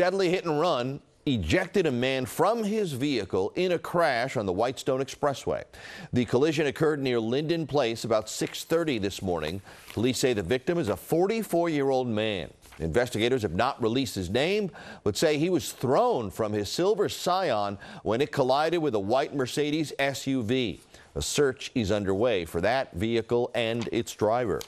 deadly hit and run ejected a man from his vehicle in a crash on the Whitestone Expressway. The collision occurred near Linden Place about 6:30 this morning. Police say the victim is a 44-year-old man. Investigators have not released his name, but say he was thrown from his silver Scion when it collided with a white Mercedes SUV. A search is underway for that vehicle and its driver.